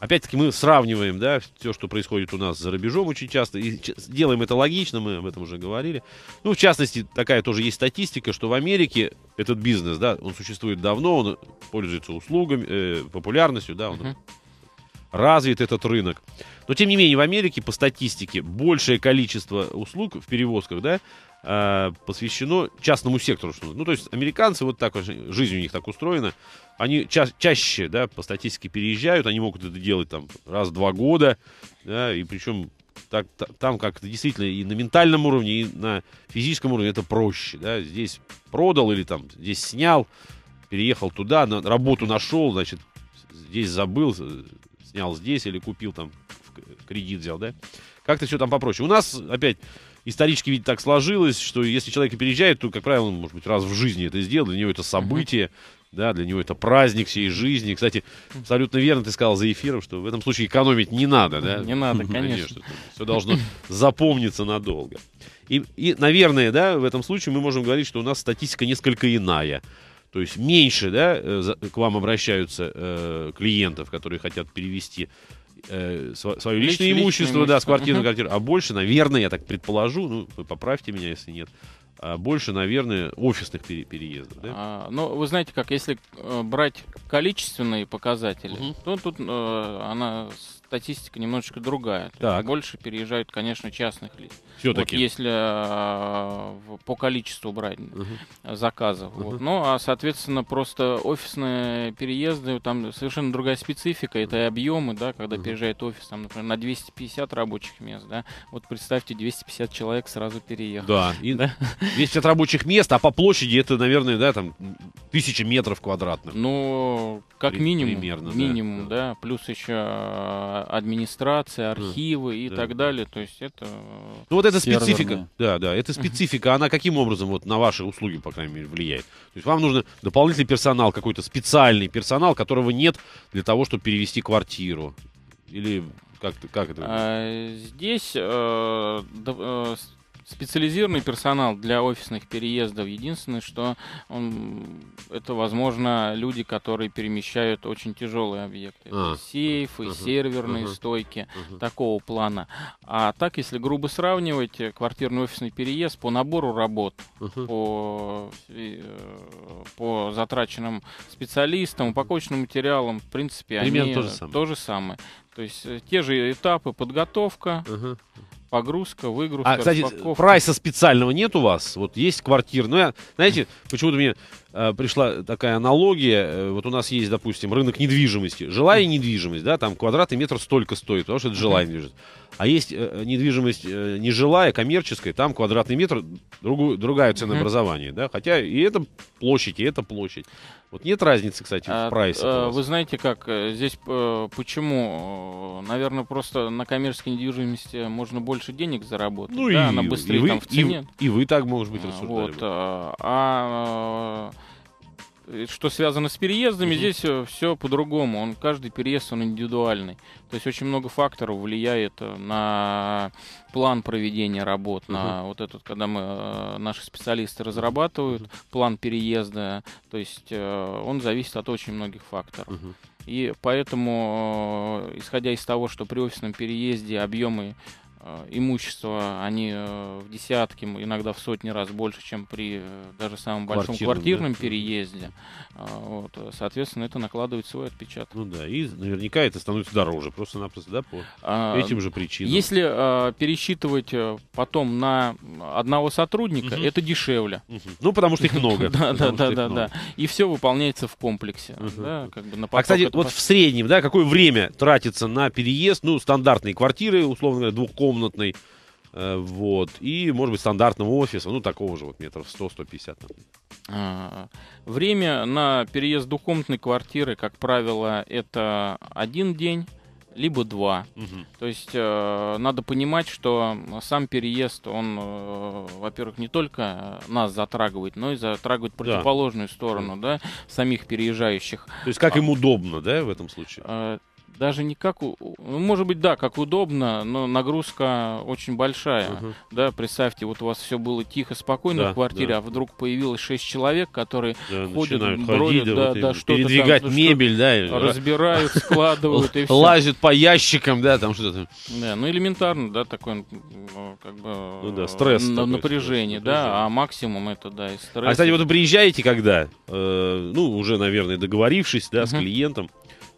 Опять-таки мы сравниваем, да, все, что происходит у нас за рубежом очень часто, и делаем это логично, мы об этом уже говорили. Ну, в частности, такая тоже есть статистика, что в Америке этот бизнес, да, он существует давно, он пользуется услугами, э, популярностью, да, он Мгм. развит этот рынок. Но, тем не менее, в Америке, по статистике, большее количество услуг в перевозках, да, а, посвящено частному сектору. Ну, то есть, американцы, вот так, жизнь у них так устроена, они ча- чаще, да, по статистике переезжают, они могут это делать там раз в два года, да, и причем так, та- там как-то действительно и на ментальном уровне, и на физическом уровне это проще, да, здесь продал или там здесь снял, переехал туда, на работу нашел, значит, здесь забыл, э, снял здесь или купил там, кредит взял, да, как-то все там попроще. У нас, опять, исторически ведь так сложилось, что если человек переезжает, то, как правило, он, может быть, раз в жизни это сделал, для него это событие, да, для него это праздник всей жизни. Кстати, абсолютно верно ты сказал за эфиром, что в этом случае экономить не надо, да? Не надо, конечно. Все должно запомниться надолго. И, и, наверное, да, в этом случае мы можем говорить, что у нас статистика несколько иная. То есть меньше, да, э, к вам обращаются э, клиентов, которые хотят перевести э, сво- свое Лич- личное личное имущество, да, с квартиры на квартиру, а больше, наверное, я так предположу, ну, вы поправьте меня, если нет, а больше, наверное, офисных пере- переездов, да? А, ну, вы знаете, как если э, брать количественные показатели, Мгм. то тут э, она статистика немножечко другая. Так. Больше переезжают, конечно, частных лиц. Все-таки. Вот если э, по количеству брать заказов. Мгм. Вот. Ну, а, соответственно, просто офисные переезды, там совершенно другая специфика, это и объемы, да, когда Мгм. переезжает офис, там, например, на 250 рабочих мест, да, вот представьте, 250 человек сразу переехал. Да, и Да. 250 рабочих мест, а по площади это, наверное, да, там тысяча метров квадратных. Ну, как При- минимум, примерно, минимум, да. да, плюс еще э, администрация, архивы и да, так да. далее, то есть это... Ну вот эта Серверная. специфика, да, да, эта специфика, она каким образом вот на ваши услуги, по крайней мере, влияет? То есть вам нужно дополнительный персонал, какой-то специальный персонал, которого нет для того, чтобы перевести квартиру? Или как, как это? А, Здесь э, э, специализированный персонал для офисных переездов. Единственное, что он, это, возможно, люди, которые перемещают очень тяжелые объекты. А. Это сейфы, Ага. серверные Ага. стойки Мгм. такого плана. А так, если грубо сравнивать, э, квартирный офисный переезд по набору работ, Мгм. по, э, по затраченным специалистам, упаковочным материалам, в принципе, Примерно они то же самое. то же самое. То есть э, те же этапы подготовка, Ага. Погрузка, выгрузка, А, кстати, распаковка. прайса специального нет у вас? Вот есть квартир. Ну, я, знаете, почему-то мне пришла такая аналогия. Э, вот у нас есть, допустим, рынок недвижимости. Жилая недвижимость, да, там квадратный метр столько стоит, потому что это жилая недвижимость. А есть э, недвижимость э, нежилая, коммерческая, там квадратный метр, другую, другое ценообразование, да, хотя и это площадь, и это площадь. Вот нет разницы, кстати, А, в прайсе. э, у вас. Вы знаете, как э, здесь, э, почему? Наверное, просто на коммерческой недвижимости можно больше денег заработать. Ну да, и, она и быстрее вы, там в и- цене. и вы так, может быть, А, рассуждали. Вот, бы. а, а, э, что связано с переездами, Мгм. здесь все по-другому. Он каждый переезд он индивидуальный. То есть очень много факторов влияет э, на план проведения работ, на вот этот, когда мы э, наши специалисты разрабатывают план переезда. То есть э, он зависит от очень многих факторов. Мгм. И поэтому, э, исходя из того, что при офисном переезде объемы э, имущества, они э, в десятки, иногда в сотни раз больше, чем при э, даже самом большом Квартирном, квартирном да. переезде. А, Вот, соответственно, это накладывает свой отпечаток. Ну да, и наверняка это становится дороже, просто-напросто, да, по А, этим же причинам. Если э, пересчитывать потом на одного сотрудника, Мгм. это дешевле. Мгм. Ну, потому что их много. Да, да, да, да, да. И все выполняется в комплексе. А, кстати, вот в среднем, да, какое время тратится на переезд, ну, стандартные квартиры, условно говоря, двухкомнатной, э, вот, и, может быть, стандартного офиса, ну, такого же вот метров 100-150. например. А, Время на переезд двухкомнатной квартиры, как правило, это один день, либо два. Мгм. То есть э, надо понимать, что сам переезд, он, э, во-первых, не только нас затрагивает, но и затрагивает противоположную сторону, да, самих переезжающих. То есть, как А. им удобно, да, в этом случае? Э, Даже не как, у- ну, может быть, да, как удобно, но нагрузка очень большая. Мгм. Да, представьте, вот у вас все было тихо, спокойно Да, в квартире, да. а вдруг появилось шесть человек, которые Да, ходят, бродят, ходить, да, вот да, что-то передвигать там, мебель, да, и разбирают, складывают и все. лазят по ящикам, да, там что-то. Да, ну элементарно, да, такой, м, ну, как бы Ну да, стресс на- такой, напряжение, стресс, да, а максимум это да и стресс. А, кстати, вот вы приезжаете когда? Э, ну, уже, наверное, договорившись, да, с Мгм. клиентом,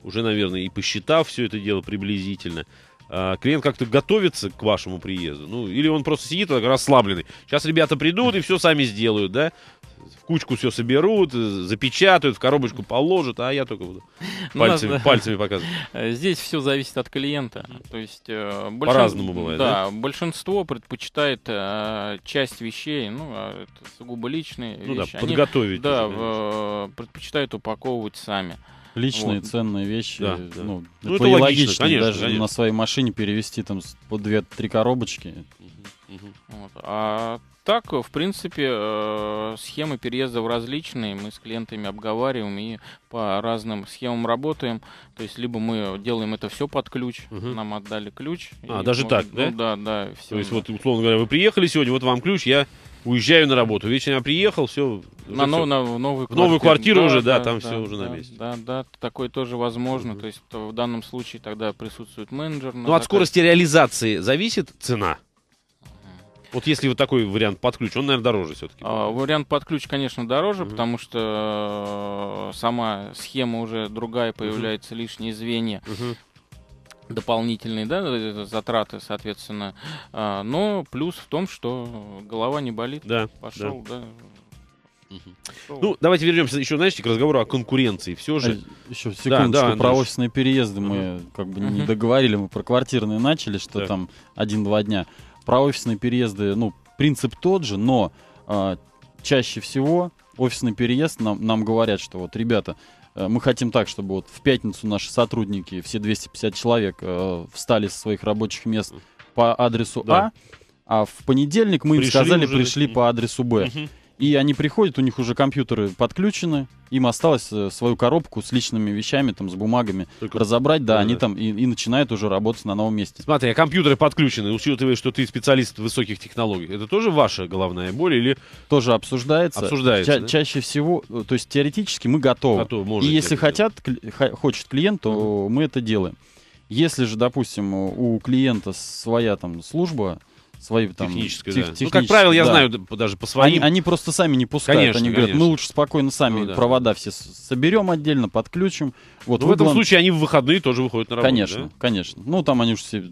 уже, наверное, и посчитав все это дело приблизительно. А, клиент как-то готовится к вашему приезду? Ну, или он просто сидит так расслабленный. Сейчас ребята придут и все сами сделают, да? В кучку все соберут, запечатают, в коробочку положат, а я только буду у нас, пальцами, да, пальцами показывать. э, Здесь все зависит от клиента. То есть э, большин- По-разному бывает, Да, большинство предпочитает э, часть вещей, ну, а это сугубо личные Ну да, вещи. Они, подготовить. да, уже, конечно. в- предпочитают упаковывать сами. Личные Вот. ценные вещи. Да, да. Ну, Ну, это, логично, логично, конечно, даже конечно. на своей машине перевести там по две-три коробочки. Вот. А так, в принципе, э, схемы переездов различные. Мы с клиентами обговариваем и по разным схемам работаем. То есть, либо мы делаем это все под ключ, Мгм. нам отдали ключ. А, и даже мы- так, ну, да? да, да. всё, То есть, да. вот, условно говоря, вы приехали сегодня, вот вам ключ, я уезжаю на работу. Вечером я приехал, все. на, нов- на- в новую В новую квартиру. квартиру уже, да, там всё уже на да, месте. Да, да, такое тоже возможно. То есть то в данном случае тогда присутствует менеджер. Ну, от скорости реализации зависит цена. Вот если вот такой вариант под ключ, он, наверное, дороже все-таки. А, Вариант под ключ, конечно, дороже, Мгм. потому что э, сама схема уже другая, появляются лишние звенья, дополнительные да, э, затраты, соответственно. А, Но плюс в том, что голова не болит. Да. Пошел, да. пошел. Ну, давайте вернемся еще, знаете, к разговору о конкуренции. Все же. Еще секундочку да, про Андрюш. офисные переезды мы как бы не договорили, мы про квартирные начали, что Так. там один-два дня. Про офисные переезды, ну, принцип тот же, но а, чаще всего офисный переезд нам, нам говорят, что вот, ребята, э, мы хотим так, чтобы вот в пятницу наши сотрудники, все 250 человек, э, встали со своих рабочих мест по адресу Да. А, а в понедельник мы им Пришли сказали, уже, пришли по адресу Б. Мгм. И они приходят, у них уже компьютеры подключены, им осталось э, свою коробку с личными вещами, там, с бумагами Только- разобрать, да, Да, они там и, и начинают уже работать на новом месте. Смотри, а компьютеры подключены, учитывая, что ты специалист высоких технологий, это тоже ваша головная боль или Тоже обсуждается. Обсуждается, Ча- да? Чаще всего, э, то есть теоретически мы готовы. готовы, И можете если это хотят, кли- хочет клиент, то мы это делаем. Если же, допустим, у клиента своя там служба, свои там Техническое, тех- да. Ну, как правило, я да. знаю даже по Они, своим. они просто сами не пускают. Конечно, они говорят, конечно. мы лучше спокойно сами Ну да. провода все соберем отдельно, подключим. Вот вы в этом случае они в выходные тоже выходят на работу. Конечно, да? конечно. Ну, там они уж все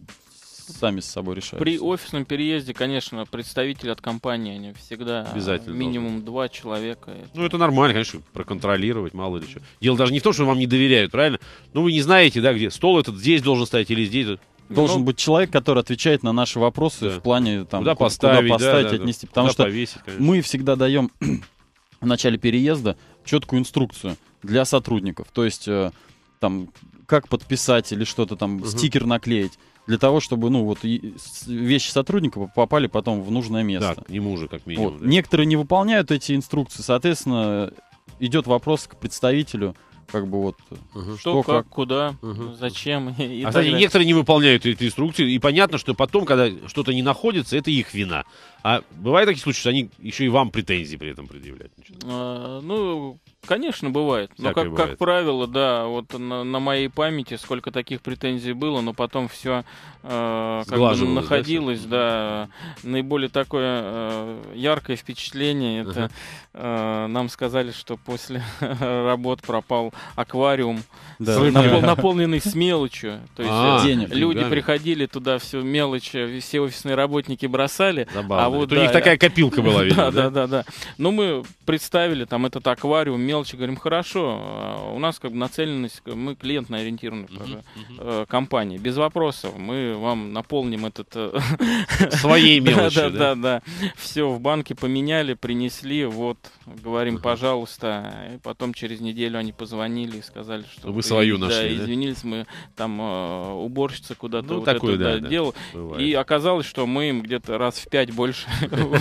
сами с собой решают. При офисном переезде, конечно, представители от компании, они всегда Обязательно минимум два человека. Ну, это нормально, конечно, проконтролировать, мало ли что. Дело даже не в том, что вам не доверяют, правильно? Ну, вы не знаете, да, где стол этот здесь должен стоять или здесь. Должен Ну, быть человек, который отвечает на наши вопросы Да. в плане там куда ку- поставить, да, поставить, да, да. отнести. Потому Куда что повесить, конечно. мы всегда даем в начале переезда четкую инструкцию для сотрудников. То есть э, там как подписать или что-то там, Мгм. стикер наклеить. Для того, чтобы, ну, вот вещи сотрудника попали потом в нужное место. Да, к нему же, как минимум. Вот. да. Некоторые не выполняют эти инструкции, соответственно, идет вопрос к представителю, как бы вот, Мгм. Что, что, как, как. куда, Мгм. зачем. и- и А, так кстати, далее. некоторые не выполняют эти инструкции, и понятно, что потом, когда что-то не находится, это их вина. А бывают такие случаи, что они еще и вам претензии при этом предъявляют. А, ну, конечно, бывает. Но, как, бывает. как правило, да, вот на, на моей памяти сколько таких претензий было, но потом все как бы да, находилось, всё? да. Наиболее такое э, яркое впечатление, это э, нам сказали, что после работ пропал аквариум, Да, С напол- наполненный с мелочью. То есть А, э, денег. люди деньгами. приходили туда, всю мелочь, э, все офисные работники бросали, Забавно. а вот, Это у них да, такая копилка была, видимо, да, да, да, да. Ну, мы представили там этот аквариум, мелочи, говорим, хорошо, а у нас как бы нацеленность, мы клиентно ориентированная Мгм, тоже, мгм. э, компания. Без вопросов, мы вам наполним этот... э, Своей да, мелочью, да, да, да. Все в банке поменяли, принесли, вот, говорим, пожалуйста. И потом через неделю они позвонили и сказали, что... Вы свою да, нашли, да? извинились, мы там э, уборщица куда-то Ну, вот такое, это, да, да. Бывает. И оказалось, что мы им где-то раз в пять больше Ну,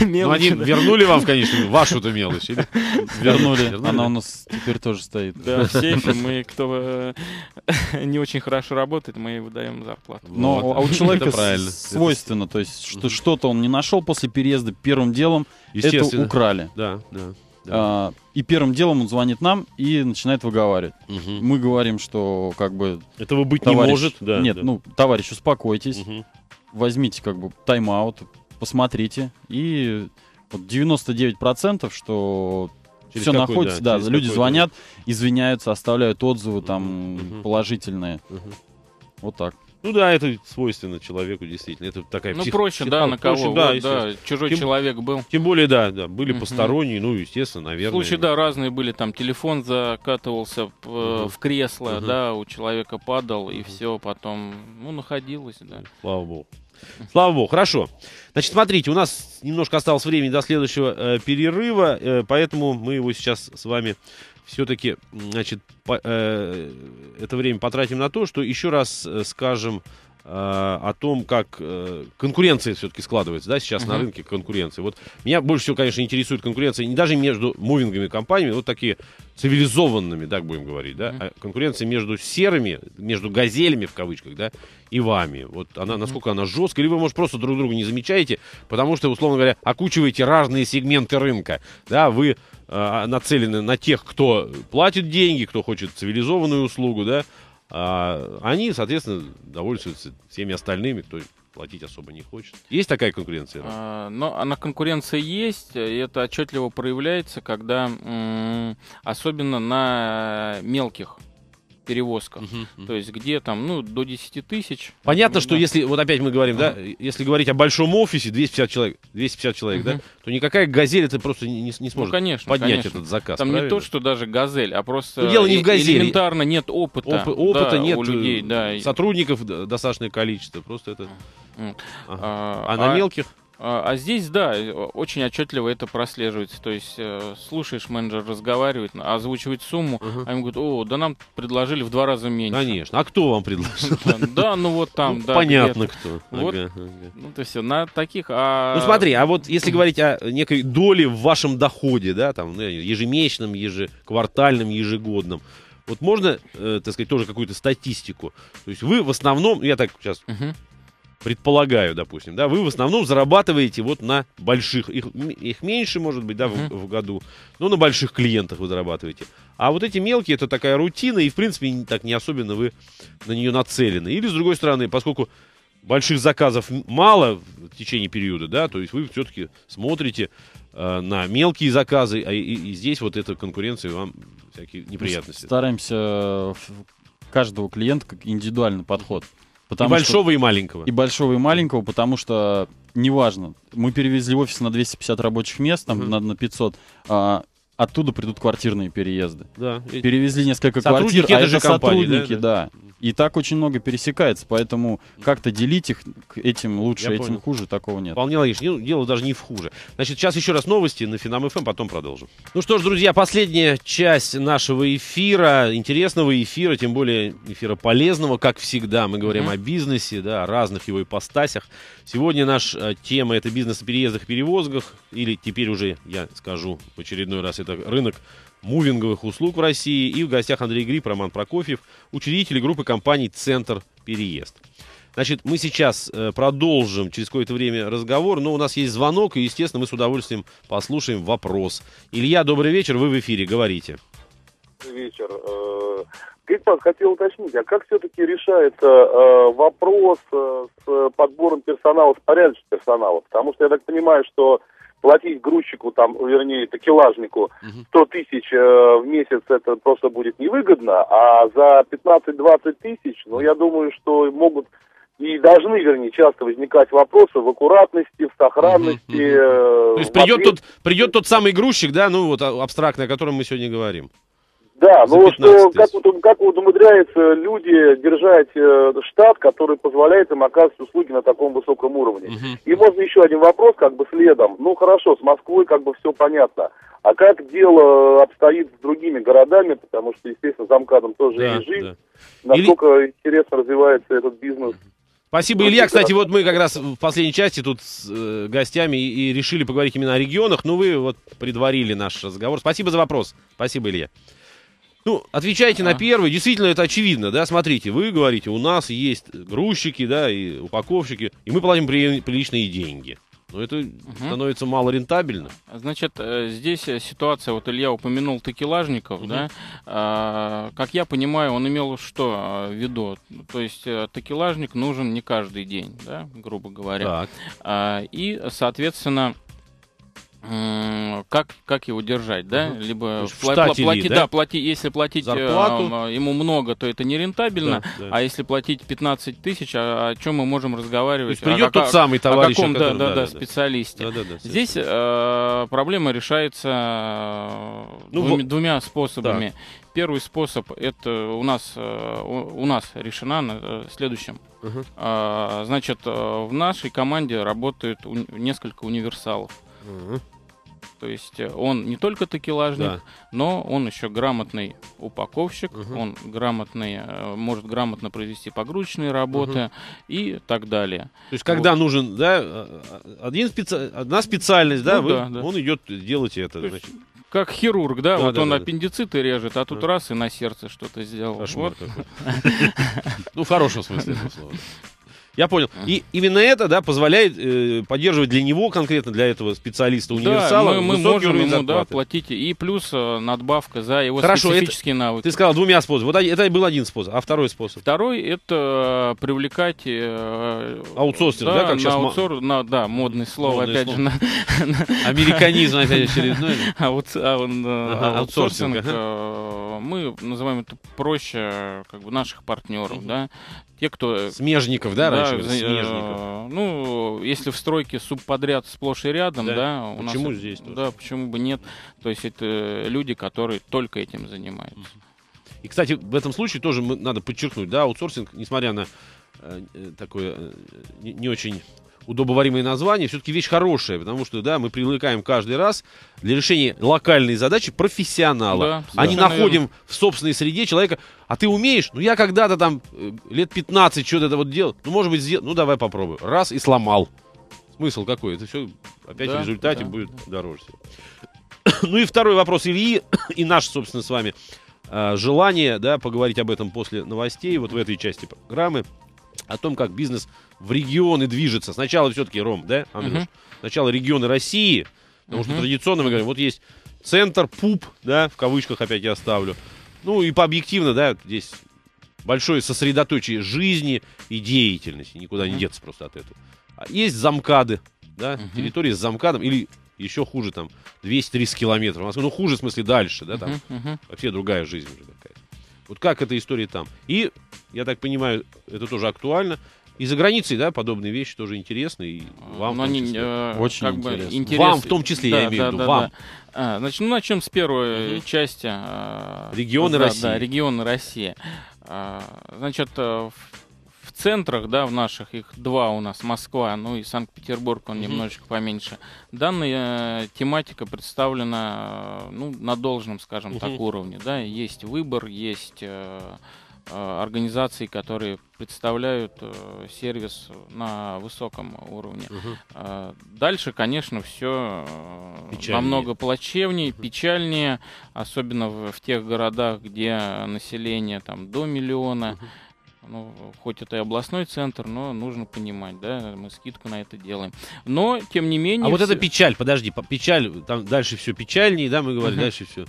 они мелочи, да. вернули вам, конечно, вашу-то мелочь? или- Вернули. Вернули, Она у нас теперь тоже стоит. Да, в сейфе мы, кто э, не очень хорошо работает, мы ей выдаем зарплату. Но Вот. а у человека свойственно, то есть что, что-то он не нашел после переезда, первым делом это украли. Да, да. да. А, и первым делом он звонит нам и начинает выговаривать. Мгм. Мы говорим, что как бы Этого быть не товарищ, может. Да, нет, да. ну товарищ, успокойтесь, Мгм. возьмите как бы тайм-аут, посмотрите и вот 99% что Через все какой, находится, да, да, люди звонят, извиняются, оставляют отзывы там мгм. положительные, Мгм. вот так. Ну да, это свойственно человеку, действительно. Это такая Ну, псих- проще, да, на проще, кого, да, вот, да, чужой Тем- человек был. Тем более, да, да, были Мгм. посторонние, ну, естественно, наверное. Случаи, да, разные были, там телефон закатывался п- Мгм. в кресло, Мгм. да, у человека падал, и Мгм. все, потом, ну, находилось, да. Слава богу. Слава богу, хорошо. Значит, смотрите, у нас немножко осталось времени до следующего э, перерыва, э, поэтому мы его сейчас с вами все-таки, значит, по- э, это время потратим на то, что еще раз э, скажем о том, как э, конкуренция все-таки складывается, да, сейчас на Мгм. рынке конкуренции. Вот меня больше всего, конечно, интересует конкуренция не даже между мувинговыми компаниями, вот такие цивилизованными, так будем говорить, да, Мгм. а конкуренция между серыми, между газелями в кавычках, да, и вами. Вот она, насколько она жесткая, или вы, может, просто друг друга не замечаете, потому что, условно говоря, окучиваете разные сегменты рынка, да, вы э, нацелены на тех, кто платит деньги, кто хочет цивилизованную услугу, да, а они, соответственно, довольствуются всеми остальными, кто платить особо не хочет. Есть такая конкуренция? А, Но она конкуренция есть, и это отчетливо проявляется, когда особенно на мелких перевозках. Мгм. То есть где там, ну, до 10 тысяч. Понятно, Ну, что да. если, вот опять мы говорим, да, если говорить о большом офисе, 250 человек, 250 человек, да, Мгм. то никакая газель это просто не, не- не Ну, сможет конечно, поднять конечно. этот заказ. Там не правильно? то, что даже газель, а просто Ну, дело не в газели. элементарно нет опыта. Опы- опыта да, нет, у людей, э, да. и- сотрудников достаточное количество, просто это... М. Ага. А, А на а- мелких? А, а здесь, да, очень отчетливо это прослеживается. То есть э, слушаешь, менеджер разговаривает, озвучивает сумму, Ага. а ему говорят, о, да нам предложили в два раза меньше. Конечно. А кто вам предложил? Да, ну вот там, Ну, да. Понятно, кто. Вот. Ну, то все, на таких... а- Ну смотри, а вот если говорить о некой доле в вашем доходе, да, там, ну, ежемесячном, ежеквартальном, ежегодном, вот можно, э, так сказать, тоже какую-то статистику? То есть вы в основном, я так сейчас. Предполагаю, допустим, да, вы в основном зарабатываете вот на больших, их, их меньше, может быть, да, в, в году, но на больших клиентах вы зарабатываете. А вот эти мелкие, это такая рутина, и, в принципе, так не особенно вы на нее нацелены. Или, с другой стороны, поскольку больших заказов мало в течение периода, да, то есть вы все-таки смотрите э, на мелкие заказы, а и, и здесь вот эта конкуренция вам всякие неприятности. Стараемся э, каждого клиента как индивидуальный подход. И Потому что- большого, и маленького. и большого, и маленького, потому что неважно, мы перевезли офис на 250 рабочих мест, там, Мгм. на, на 500, а, оттуда придут квартирные переезды. Да. Перевезли несколько Сотрудники квартир, а этой же это компании, да, сотрудники, да, И так очень много пересекается, поэтому как-то делить их этим лучше, Я этим понял. хуже, такого нет. Вполне логично. Дело даже не в хуже. Значит, сейчас еще раз новости на Финам ФМ, потом продолжим. Ну что ж, друзья, последняя часть нашего эфира, интересного эфира, тем более эфира полезного, как всегда. Мы говорим Мгм. о бизнесе, да, о разных его ипостасях. Сегодня наша тема это бизнес о переездах перевозках, или теперь уже, я скажу в очередной раз, это рынок мувинговых услуг в России. И в гостях Андрей Гриб, Роман Прокофьев, учредители группы компаний «Центр Переезд». Значит, мы сейчас э, продолжим через какое-то время разговор, но у нас есть звонок, и, естественно, мы с удовольствием послушаем вопрос. Илья, добрый вечер, вы в эфире, говорите. вечер. Э, Григорий хотел уточнить, а как все-таки решается э, вопрос с подбором персонала, с порядочным персонала? Потому что я так понимаю, что платить грузчику, там, вернее, такелажнику Мгм. 100 тысяч э, в месяц это просто будет невыгодно, а за 15-20 тысяч, ну, я думаю, что могут и должны, вернее, часто возникать вопросы в аккуратности, в сохранности. Э, То есть в придет ответ- тот, придет тот самый грузчик, да, ну вот а- абстрактный, о котором мы сегодня говорим. Да, За ну 15 что, тысяч. как вот, как вот умудряются люди держать э, штат, который позволяет им оказывать услуги на таком высоком уровне. Мгм. И можно еще один вопрос, как бы следом. Ну хорошо, с Москвой как бы все понятно. А как дело обстоит с другими городами, потому что, естественно, за МКАДом тоже Да, есть жизнь. да. Насколько интересно развивается этот бизнес. Спасибо, Ну, Илья. Кстати, вот мы как раз в последней части тут с э, гостями и, и решили поговорить именно о регионах, но вы вот предварили наш разговор. Спасибо за вопрос. Спасибо, Илья. Ну, отвечайте на А. первый. Действительно, это очевидно, да? Смотрите, вы говорите, у нас есть грузчики, да, и упаковщики, и мы платим при- приличные деньги. Но это становится мало рентабельно. Значит, э, здесь э, ситуация, вот Илья упомянул такелажников, Мгм. да, А, как я понимаю, он имел что э, в виду? То есть такелажник нужен не каждый день, да, грубо говоря. Так. А, и, соответственно, как, как его держать, да? То Либо в пла- плати- да? да, плати, если платить э, Зарплату? м, ему много, то это нерентабельно. Да, да. А если платить 15 тысяч, о, о чем мы можем То разговаривать? есть придет О тот как- самый о товарищ, каком, о котором- да, да, да, да. специалисте. Да, да, да, Здесь э, проблема решается э, Ну, двумя, во- двумя способами. Первый способ это у нас э, у, у нас решена на э, следующем. Мгм. А, Значит, э, в нашей команде работает уни- несколько универсалов. Мгм. То есть э, он не только такелажник, Да. но он еще грамотный упаковщик, Мгм. он грамотный, э, может грамотно произвести погрузочные работы и так далее. То есть, когда нужен, да, э, один специ- одна специальность, да, Ну вы- да, да. он идет делать это. То есть значит. Как хирург, да, Да, вот да, он да, аппендициты режет, а тут Да. раз и на сердце что-то сделал. Кошмар Вот. Ну, в хорошем смысле этого слова. Я понял. И именно это, да, позволяет э, поддерживать для него, конкретно для этого специалиста универсала, да, мы, мы можем ему да, платить и плюс э, надбавка за его Хорошо, это- специфические навыки. Ты сказал двумя способами. Вот это был один способ. А второй способ? Второй это привлекать э, Аутсорсинг, да, как на мо- аутсор- на- да, модное слово, Модное опять слово. же, на, Американизм опять очередной. э, аутсорсинг, э, Мы называем это проще, как бы наших партнеров, да, те, кто Смежников, да, раньше? за- Смежников. э, ну, если в стройке субподряд сплошь и рядом, Да. да, у Почему нас, здесь тоже? Да, почему бы нет? То есть это люди, которые только этим занимаются. И, кстати, в этом случае тоже мы- надо подчеркнуть, да, аутсорсинг, несмотря на э, э, такое э, не, не очень удобоваримые названия, все-таки вещь хорошая, потому что, да, мы привлекаем каждый раз для решения локальной задачи профессионала, Да, а не находим в собственной среде человека, а ты умеешь, ну я когда-то там э, лет 15 что-то это вот делал, ну может быть, сделал, ну давай попробую, раз и сломал. Смысл какой? Это все опять Да, в результате да, будет дороже. всего. Ну и второй вопрос Ильи и наш, собственно, с вами э, желание, да, поговорить об этом после новостей, вот в этой части программы, о том, как бизнес в регионы движется. Сначала все-таки, Ром, да, Андрюш? Мгм. Сначала регионы России, потому что Мгм. традиционно мы говорим, вот есть центр, пуп, да, в кавычках опять я оставлю. Ну и по объективно, да, здесь большое сосредоточие жизни и деятельности, никуда не деться просто от этого. А есть замкады, да, Мгм. территории с замкадом, или еще хуже, там, 200-300 километров. Ну, хуже, в смысле, дальше, да, там Мгм, мгм. вообще другая жизнь уже какая-то. Вот как эта история там? И, я так понимаю, это тоже актуально. И за границей, да, подобные вещи тоже интересны, и вам в Но том они, числе. э, Очень как бы интересно. интерес- Вам в том числе, я Да, имею в да, виду, да, вам. да. А, значит, ну начнем с первой Мгм. части. а, Регионы да, России. Да, регионы России. А, Значит, э, в, в центрах, да, в наших, их два у нас, Москва, ну и Санкт-Петербург, он Мгм. немножечко поменьше. Данная э, тематика представлена, э, ну, на должном, скажем так, Мгм. уровне, да, есть выбор, есть э, э, организации, которые представляют э, сервис на высоком уровне. Мгм. А, Дальше, конечно, все Печальнее. намного плачевнее, печальнее, особенно в, в тех городах, где население там до миллиона. Мгм. Ну, хоть это и областной центр, но нужно понимать, да, мы скидку на это делаем. Но, тем не менее... А вот всё- эта печаль, подожди, по- печаль, там дальше все печальнее, да, мы говорим, Мгм. дальше все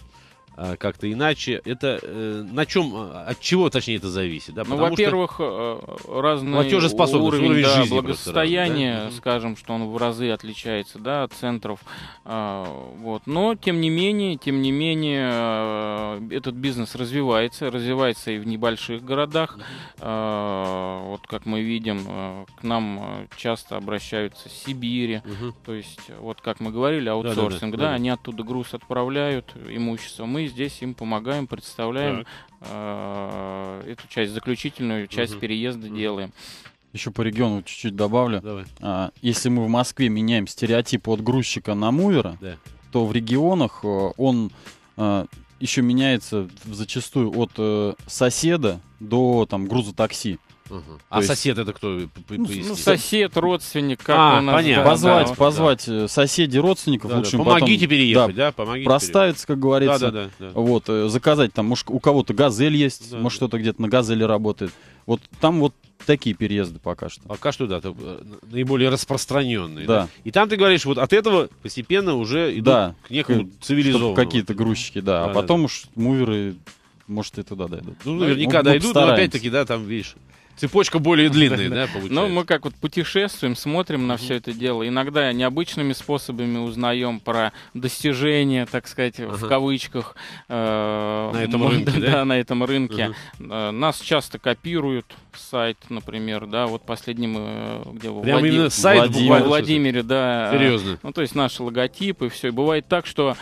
как-то иначе. Это э, на чем, а, от чего, точнее, это зависит, да? Ну, Потому во-первых, э, разный Платежеспособность, уровень, уровень да, жизни просто благосостояния, разный, да? Скажем, что он в разы отличается, да, от центров. а, вот. Но, тем не менее, тем не менее, э, этот бизнес развивается, развивается и в небольших городах. А, вот, как мы видим, э, к нам э, часто обращаются с Сибири, Мгм. то есть, вот как мы говорили, аутсорсинг, да, да, да. они оттуда груз отправляют, имущество. Мы здесь им помогаем, представляем, э, эту часть, заключительную часть Мгм. переезда Мгм. делаем. Еще по региону чуть-чуть добавлю. Давай. А, Если мы в Москве меняем стереотип от грузчика на мувера, Да. то в регионах э, он еще меняется зачастую от э, соседа до там грузотакси. То А есть- сосед это кто? Ну. Ну, сосед, родственник, как А, у нас. понятно. да, позвать, да. позвать э, соседей, родственников, Да, да. лучше Помогите потом, переехать, да, да, помогите. проставиться, как говорится. Да, да, да. да. Вот, э, заказать там, может, у кого-то газель есть, Да, может, да. кто-то где-то на газели работает. Вот там вот такие переезды пока что. Пока что, да, это, наиболее распространенные. Да. И там ты говоришь, вот от этого постепенно уже идут Да, к некому к- цивилизованному. Какие-то грузчики, да. Да, а потом уж муверы, может, и туда дойдут. Ну, Ну, наверняка мы дойдут, но опять-таки, да, там, видишь, цепочка более длинная, да, получается. Ну, мы как вот путешествуем, смотрим на все это дело. Иногда необычными способами узнаем про достижения, так сказать, в кавычках. э, На этом рынке, да? на этом рынке. Э, Нас часто копируют сайт, например, да, вот последний мы, э, где Прям Влади- именно сайт Владимир. во буквально. Владимире, да. Серьезно. Ну, то есть наши логотипы, все. И бывает так, что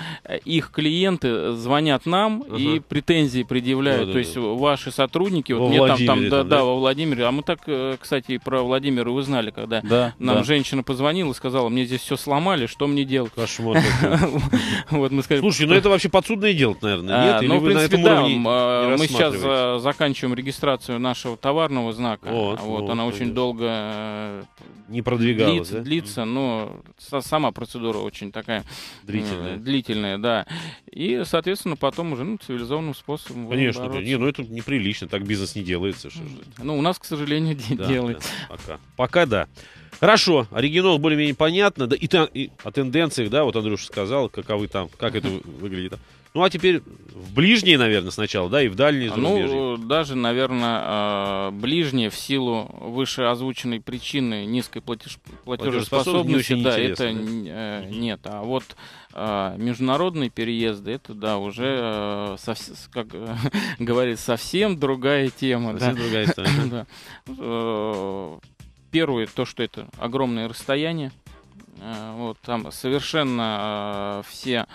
их клиенты звонят нам и претензии предъявляют. То есть ваши сотрудники, Во вот мне там, да? да, во Владимире. А мы так, э, кстати, и про Владимира узнали, когда Да, нам да. женщина позвонила и сказала, мне здесь все сломали, что мне делать? Кошмар. Вот мы сказали, Слушай, ну это вообще подсудное дело, наверное, а, нет? Или ну, в принципе, да, а, мы сейчас а, заканчиваем регистрацию нашего товарного знака. Вот, она очень долго э, не продвигалось, длится, но са- сама процедура очень такая э, длительная, да. И, соответственно, потом уже ну, цивилизованным способом Конечно, да. не, ну это неприлично, так бизнес не делается. Ну, у нас, к сожалению, де- Да, делается. да, пока. Пока да. Хорошо, оригинал более-менее понятно, да, и, и о тенденциях, да, вот Андрюша сказал, каковы там, как это вы- выглядит. Ну, а теперь в ближние, наверное, сначала, да, и в дальние зарубежье. Ну, даже, наверное, ближние в силу вышеозвученной причины низкой платеж... Платежеспособности да, это да? э, нет. А вот э, международные переезды, это, да, уже, совс- как говорит, совсем другая тема. Совсем да. другая. Да. Э, Первое, то, что это огромные расстояния. Э, Вот там совершенно все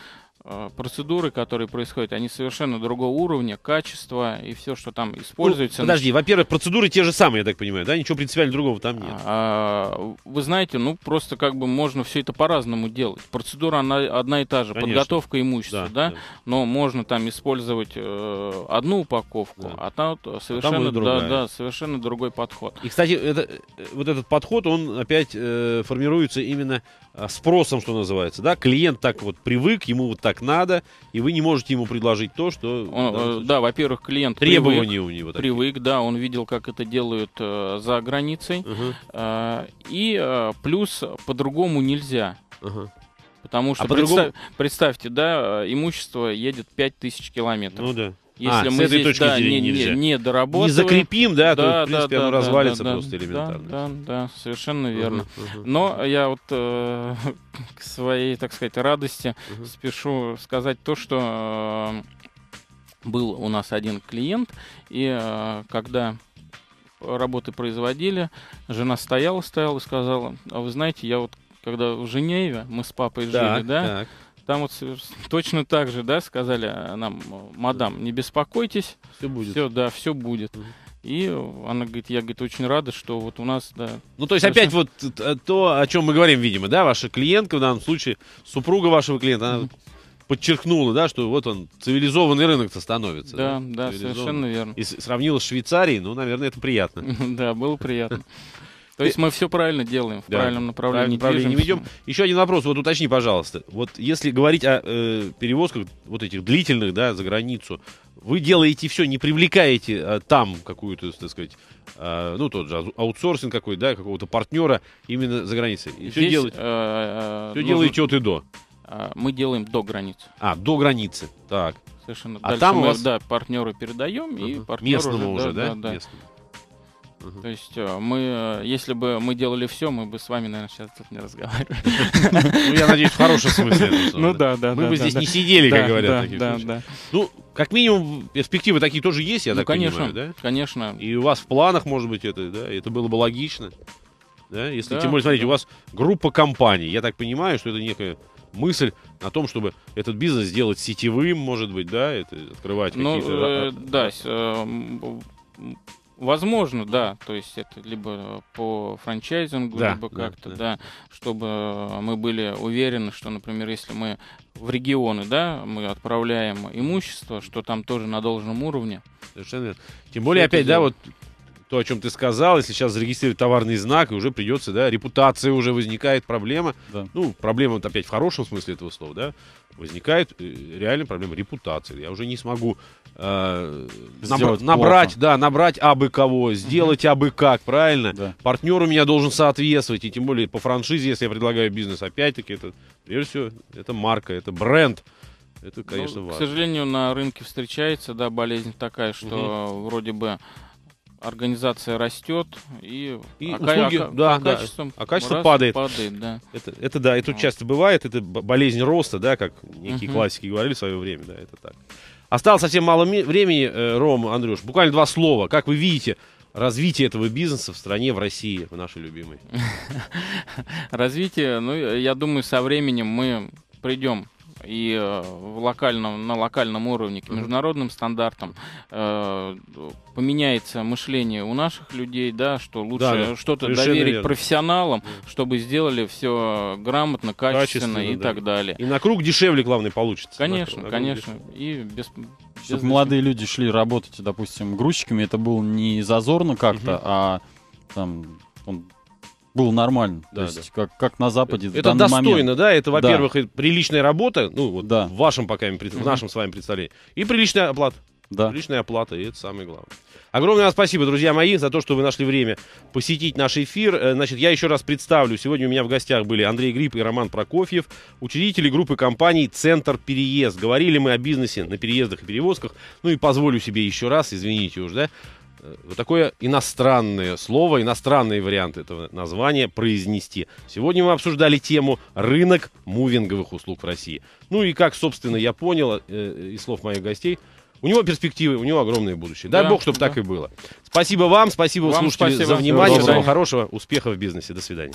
процедуры, которые происходят, они совершенно другого уровня, качества и все, что там используется. Ну, подожди, во-первых, процедуры те же самые, я так понимаю, да? Ничего принципиально другого там нет. А, вы знаете, ну просто как бы можно все это по-разному делать. Процедура она одна и та же, Конечно. подготовка имущества, да, да. но можно там использовать э, одну упаковку, Да. а там вот совершенно, другая. да, да, совершенно другой подход. И, кстати, это, э, вот этот подход, он опять э, формируется именно э, спросом, что называется, да? Клиент так вот привык, ему вот так надо, и вы не можете ему предложить то, что... Он, э, да, во-первых, клиент привык, требования у него такие. привык, да, он видел, как это делают э, за границей, Ага, Э, и э, плюс по-другому нельзя. ага. Потому что А представь- представьте, да, э, имущество едет 5000 километров. Ну да. Если А, с мы этой здесь точки да, зрения не, не, нельзя. не доработаем, Не закрепим, да, то, да, в принципе, да, оно да, развалится да, просто да, элементарно. Да, да, да, совершенно верно. Ага, ага. Но я вот э, к своей, так сказать, радости Мгм. спешу сказать то, что э, был у нас один клиент, и э, когда работы производили, жена стояла, стояла и сказала, а вы знаете, я вот когда в Женеве, мы с папой жили, Так, да, так. Там вот точно так же, да, сказали э, нам, э, мадам, не беспокойтесь, Все будет. все, да, все будет. И она говорит, я, говорит, очень рада, что вот у нас, да, Ну, то есть, опять вот то, о чем мы говорим, видимо, да, ваша клиентка, в данном случае, супруга вашего клиента, она подчеркнула, да, что вот он, цивилизованный рынок-то становится. да, да, Цивилизованный. совершенно верно. И сравнила с Швейцарией, ну, наверное, это приятно. Да, было приятно. То есть мы все правильно делаем, в Да, правильном направлении направлении ведем. Еще один вопрос, вот уточни, пожалуйста. Вот если говорить о э, перевозках вот этих длительных, да, за границу, вы делаете все, не привлекаете э, там какую-то, так сказать, э, ну, тот же ау- аутсорсинг какой, да, какого-то партнера именно за границей. И все Здесь, делаете, э, э, все нужно- делаете от и до. а, Мы делаем до границы. А, до границы. Так. Совершенно. А Дальше там мы, вас- да, партнеру передаем, и Ага. партнер Местному уже, да? да, да. Местному. Ага. То есть э, мы, э, если бы мы делали все, мы бы с вами, наверное, сейчас тут не разговаривали. Ну, я надеюсь, в хорошем смысле. Ну да, да, Мы бы здесь не сидели, как говорят да, да. Ну, как минимум, перспективы такие тоже есть, я Ну, так понимаю, да? конечно. И у вас в планах, может быть, это, да, это было бы логично. Да, если, Да, тем более, смотрите, у вас группа компаний. Я так понимаю, что это некая мысль о том, чтобы этот бизнес сделать сетевым, может быть, да, это открывать Ну, какие-то... э, а, да, м, возможно, да. То есть это либо по франчайзингу, Да, либо да, как-то, да. да. чтобы мы были уверены, что, например, если мы в регионы, да, мы отправляем имущество, что там тоже на должном уровне. Совершенно верно. Тем более, опять, да, делать. вот то, о чем ты сказал, если сейчас зарегистрировать товарный знак, и уже придется, да, репутация уже возникает, проблема. Да. Ну, проблема вот опять в хорошем смысле этого слова, да, возникает э, реально проблема репутации. Я уже не смогу э, набра- Сделать набрать, плохо. да, набрать абы кого, сделать абы как, правильно? Да. Партнер у меня должен соответствовать, и тем более по франшизе, если я предлагаю бизнес, опять-таки, это, прежде всего, это марка, это бренд. Это, конечно, Ну, К важно. сожалению, на рынке встречается, да, болезнь такая, что вроде бы организация растет и, И а, услуги, ка- да, а да. качеством А качество падает. падает, да. Это, это да, это Вот. часто бывает, это болезнь роста, да, как некие Мгм. классики говорили в свое время, да, это так. Осталось совсем мало времени, э, Ром, Андрюш, буквально два слова. Как вы видите развитие этого бизнеса в стране, в России, в нашей любимой? Развитие, ну, я думаю, со временем мы придем и э, в локальном, на локальном уровне к международным стандартам э, поменяется мышление у наших людей, да, что лучше Да, да, что-то доверить верно. профессионалам, Да. чтобы сделали все грамотно, качественно, Качественно, и да. так далее. И на круг дешевле, главное, получится. Конечно, На круг конечно. И без, Чтобы без молодые люди шли работать, допустим, грузчиками, это было не зазорно как-то, Мгм. а там он был нормально. Да, То есть как, как на Западе Это достойно, момент. да, это, во-первых, и приличная работа, ну, вот Да. в вашем пока, в нашем с вами представлении, и приличная оплата. Да. Приличная оплата, и это самое главное. Огромное вам спасибо, друзья мои, за то, что вы нашли время посетить наш эфир. Э, Значит, я еще раз представлю. Сегодня у меня в гостях были Андрей Гриб и Роман Прокофьев, учредители группы компаний «Центр Переезд». Говорили мы о бизнесе на переездах и перевозках. Ну и позволю себе еще раз, извините уж, да, вот такое иностранное слово, иностранный вариант этого названия произнести. Сегодня мы обсуждали тему «Рынок мувинговых услуг в России». Ну и как, собственно, я понял э, из слов моих гостей, у него перспективы, у него огромное будущее. Дай Да, бог, чтобы да. так и было. Спасибо вам, спасибо, Вам слушатели, спасибо. за внимание. Всего Всего хорошего, успехов в бизнесе. До свидания.